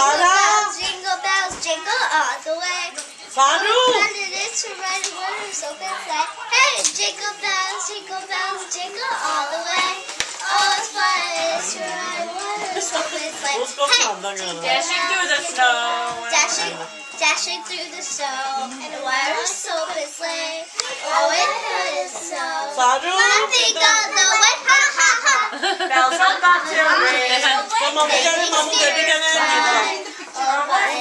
Jingle bells, jingle bells, jingle all the way. Sanu! Fun it is to ride in waters open sleigh. Hey, jingle bells, jingle bells, jingle all the way. Oh, it's fun it is to ride in waters open sleigh. Hey, dashing through the snow. Dashing, dashing through the snow. And the waters open sleigh. Oh, it is so. Sanu! Nothing goes the way. Ha, ha, ha. Bells on bobtail ring. तो mummy कहने मामू daddy कहने Oh,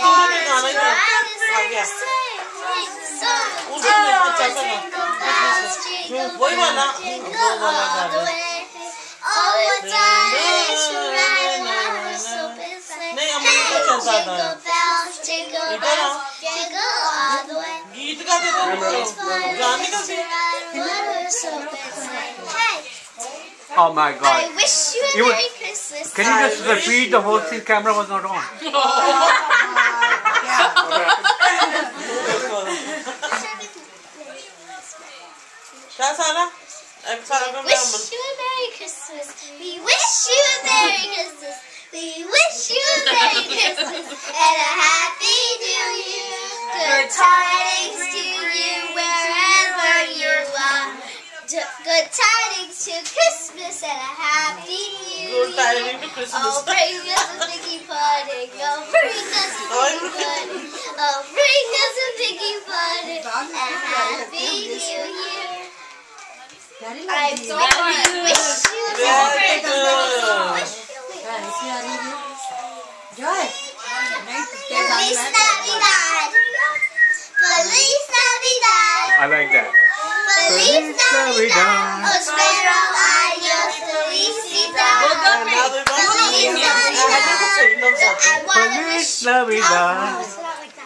तुम्हें भी गाना ही है आ गया उसे लेकर चल चलना वही वाला वो वाला गाना नहीं अम्मा को चलता था इधर आ गीत गाते तो गाने का भी Oh my I god. wish you a You would- Merry Can you just repeat the whole thing? Camera was not on. We wish you a Merry Christmas. We wish you a Merry Christmas. We wish you a Merry Christmas and a Happy New Year. Good tidings to you. Good tidings to Christmas and a happy new year. Good tidings to Christmas. Oh, bring us a piggy pudding. Oh, bring us a piggy pudding. Oh, bring us a piggy pudding. And happy new year. I wish you Merry Christmas. Joy. Feliz Navidad. Feliz Navidad. I like that. Feliz Navidad. Navidad. Os espero años. Felicidad. Another one. Feliz to say Navidad. I want to Feliz wish. Navidad. It's not like.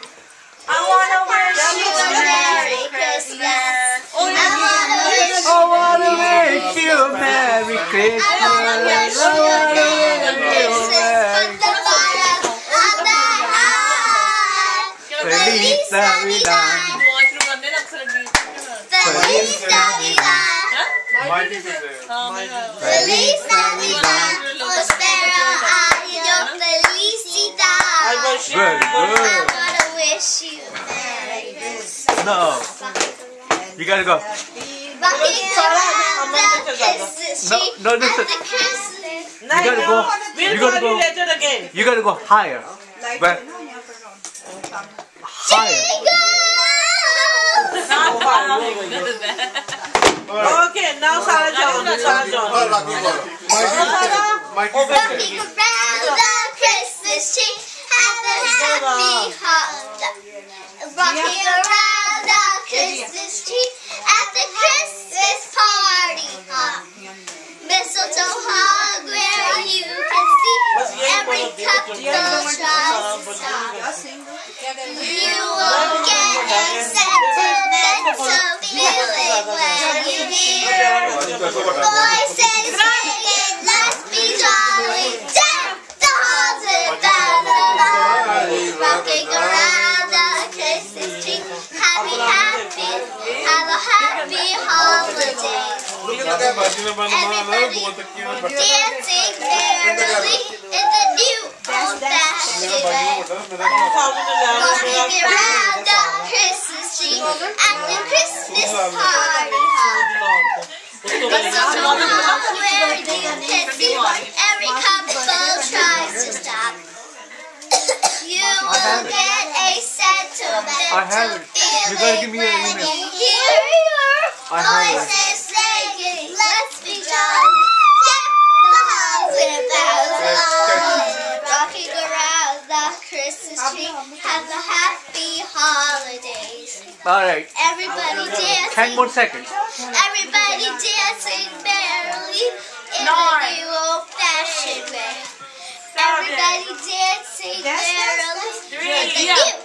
I wanna wish you You a a Merry Merry Christmas. Christmas. I want to wish. I wanna wish you a Merry Christmas. I wanna wish you a Merry Christmas from the bottom of the heart. Feliz Navidad. Feliz Navidad. Prospero año. Felicidad. I wish you Very I good. wanna wish you Merry Christmas. No. You gotta go. Rocking around the Christmas No, no, listen. You gotta go. You gotta go. again. You gotta go higher. But higher. Okay, now Sarah John. Sarah John. Sarah. Over Rocking here. around the Christmas tree. At the happy holiday. Rocking around the Christmas tree at the Christmas party. Hop. Mistletoe hung where you can see every couple tries to Everybody dancing merrily in the new old-fashioned way. Rocking around the Christmas tree at the Christmas party. Mistletoe hung where you can see every couple tries to stop. You will get a sentimental I have it. You gotta give me your feeling when email. you hear your I have it. voices let's be jolly. Christmas tree. Have a happy holidays. Alright. Everybody Ten more seconds. Everybody dancing merrily in Nine. the new old-fashioned way. Everybody dancing merrily Three. new